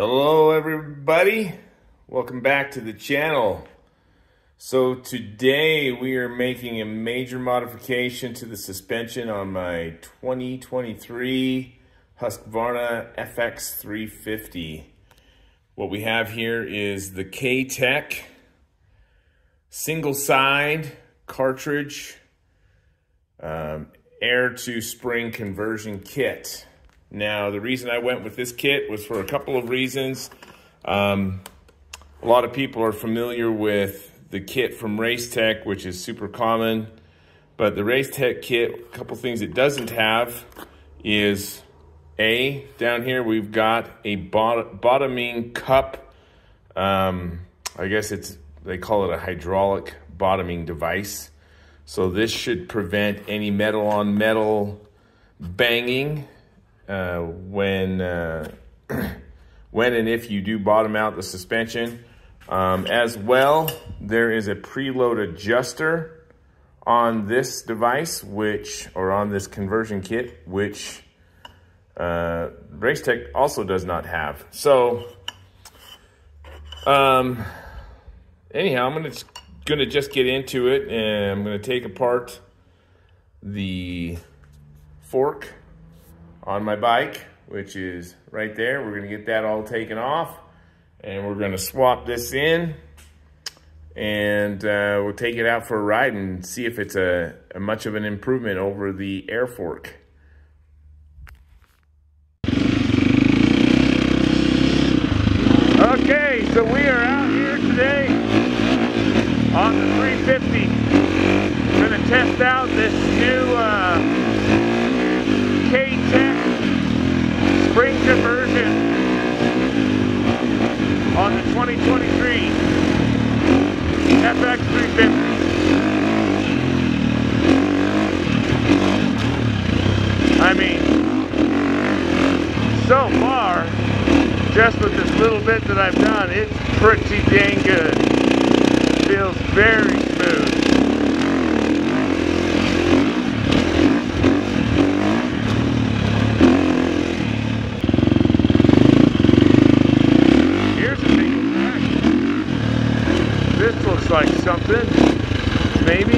Hello everybody, welcome back to the channel. So today we are making a major modification to the suspension on my 2023 Husqvarna FX350. What we have here is the K-Tech single side cartridge um, air to spring conversion kit. Now, the reason I went with this kit was for a couple of reasons. Um, a lot of people are familiar with the kit from Race Tech, which is super common. But the Race Tech kit, a couple things it doesn't have is A, down here we've got a bot bottoming cup. Um, I guess it's, they call it a hydraulic bottoming device. So this should prevent any metal on metal banging uh, when uh, when and if you do bottom out the suspension. Um, as well, there is a preload adjuster on this device, which or on this conversion kit, which uh, Race Tech also does not have. So, um, anyhow, I'm gonna gonna just get into it, and I'm gonna take apart the fork on my bike, which is right there. We're gonna get that all taken off and we're gonna swap this in and uh, we'll take it out for a ride and see if it's a, a much of an improvement over the air fork. Okay, so we are out here today on the 350. We're Gonna test out this new uh, K-Tech spring conversion on the 2023 FX350. I mean, so far, just with this little bit that I've done, it's pretty dang good. Feels very smooth. Here's a single track. This looks like something. Maybe.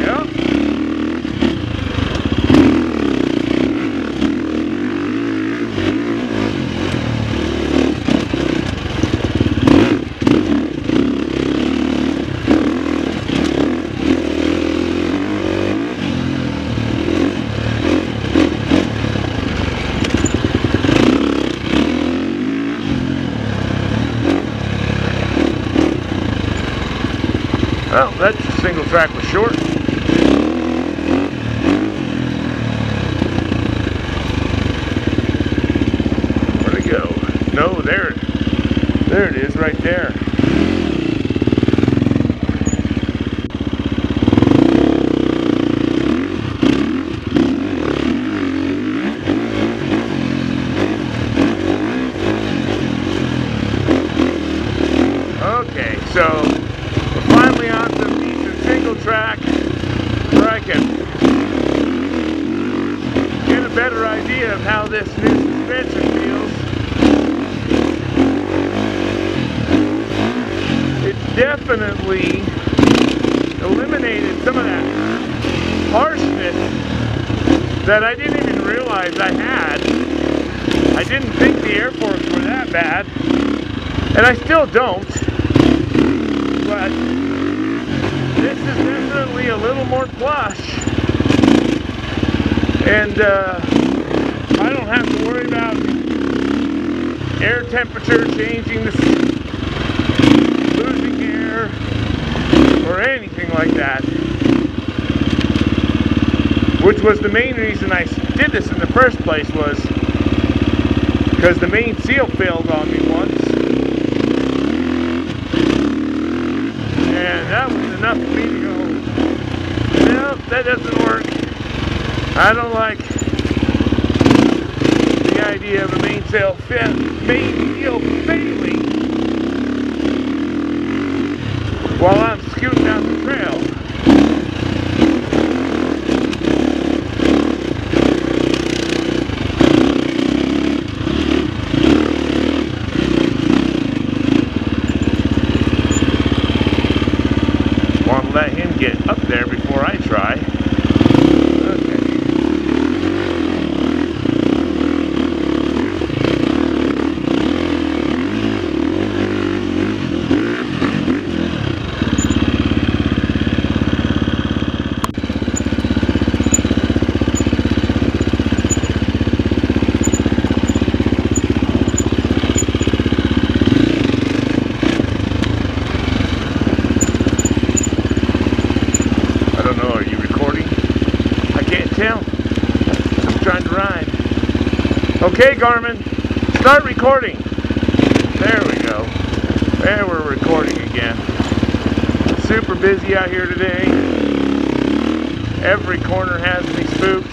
Yep. Well, that single track was short. Where'd it go? No, there, there it is, right there. Okay, so we're finally on some decent single track where I can get a better idea of how this new suspension feels. It definitely eliminated some of that harshness that I didn't even realize I had. I didn't think the air were that bad, and I still don't but this is definitely a little more plush. And uh, I don't have to worry about air temperature changing, the, losing air, or anything like that. Which was the main reason I did this in the first place was because the main seal failed on me once. And that was enough for me to go, no, that doesn't work. I don't like the idea of a main sail fit, main seal failing while I'm scooting down the trail. let him get up there before I try. Okay. I don't know, are you recording? I can't tell. I'm trying to ride. Okay, Garmin, start recording. There we go. There we're recording again. Super busy out here today. Every corner has me spooked.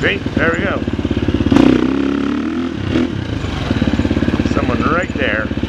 See, there we go. Someone right there.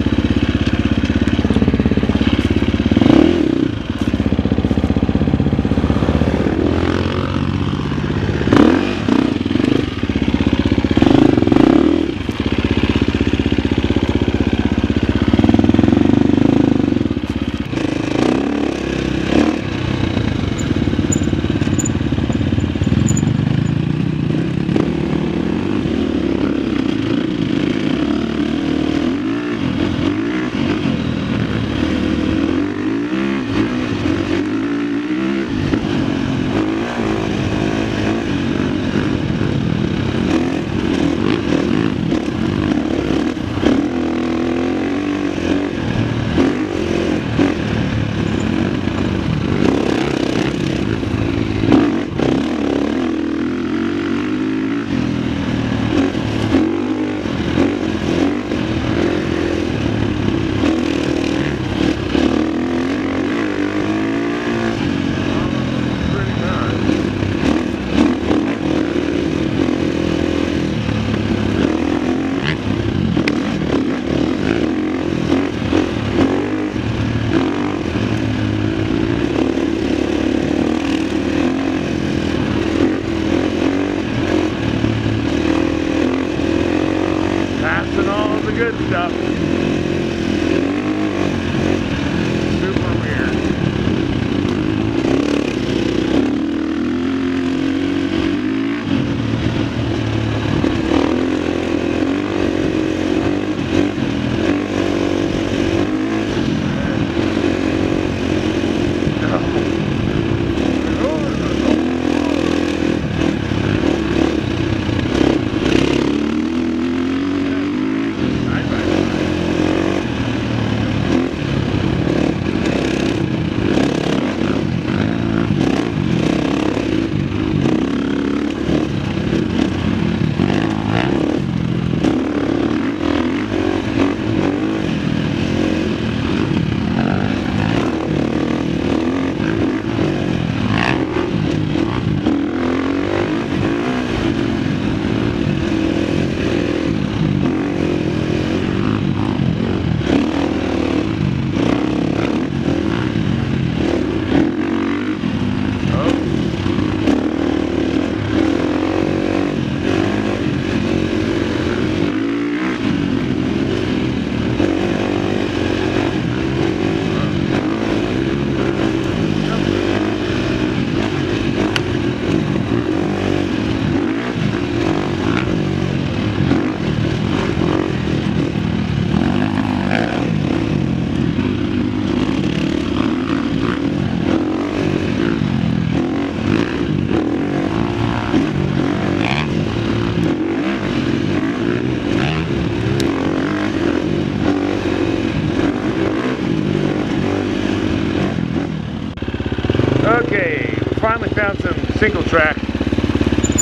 Track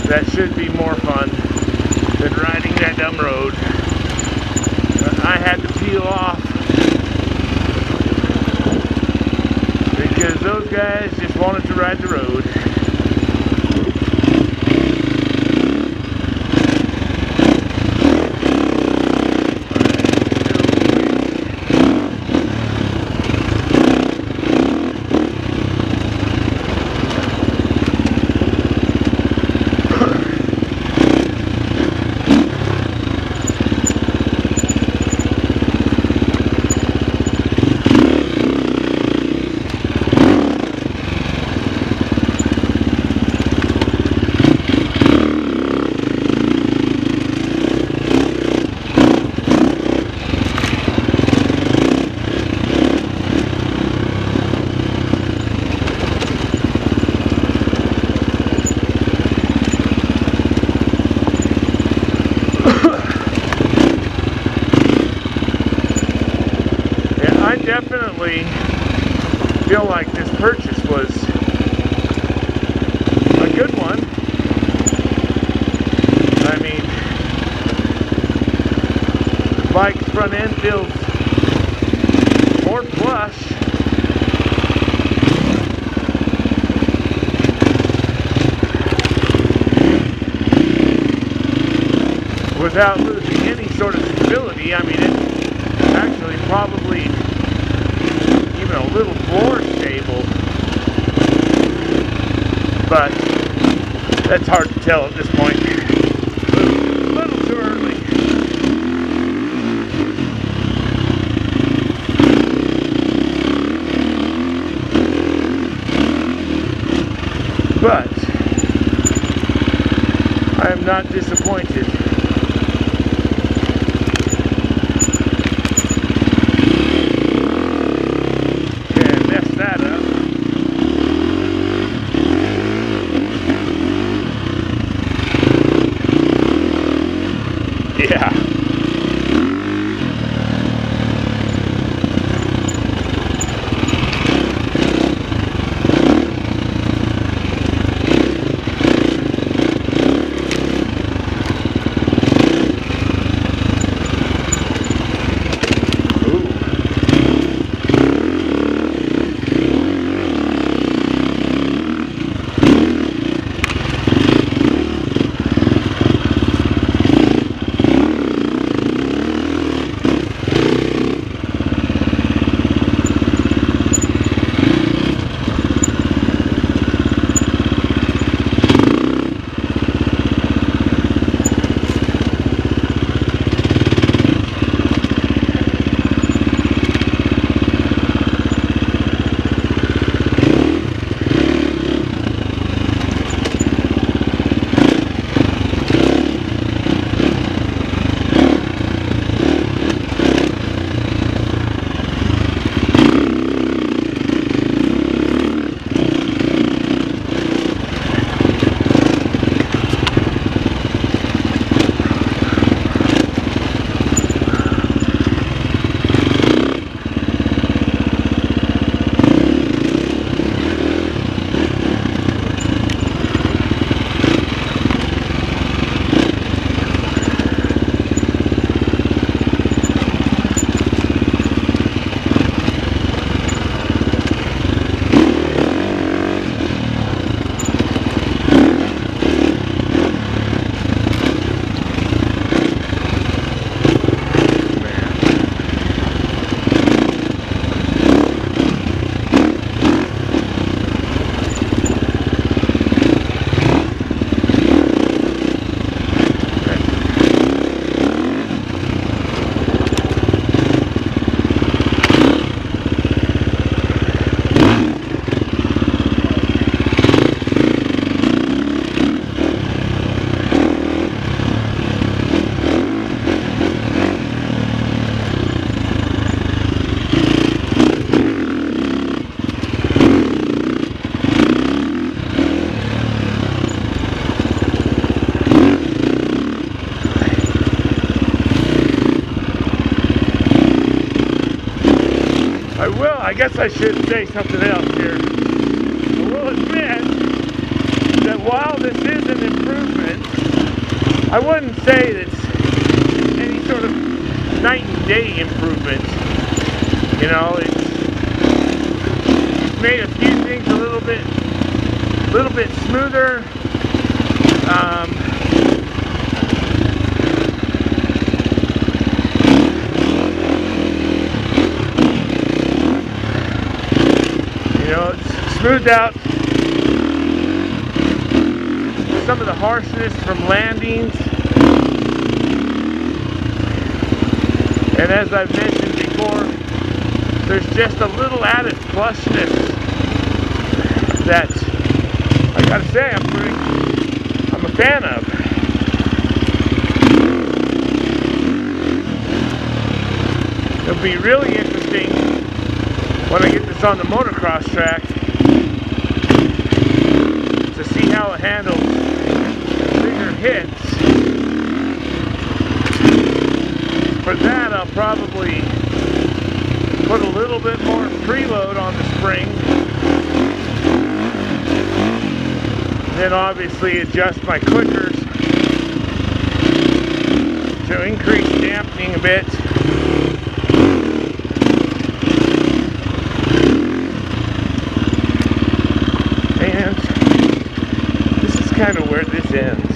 that should be more fun than riding that dumb road. I had to peel off because those guys just wanted to ride the road. Definitely feel like this purchase was a good one. I mean, bike's front end feels more plush. Without losing any sort of stability, I mean, it's actually probably little more stable. But that's hard to tell at this point. A little, early. But I am not disappointed. And mess that up. Yeah. I guess I should say something else here. I will admit that while this is an improvement, I wouldn't say it's any sort of night and day improvement. You know, it's made a few things a little bit, little bit smoother. Um, You know, it's smoothed out some of the harshness from landings. And as I've mentioned before, there's just a little added plushness that I gotta say I'm pretty I'm a fan of. It'll be really interesting when I get this on the motocross track to handles bigger hits. For that, I'll probably put a little bit more preload on the spring. Then obviously adjust my clickers to increase dampening a bit. And this is kind of where this ends.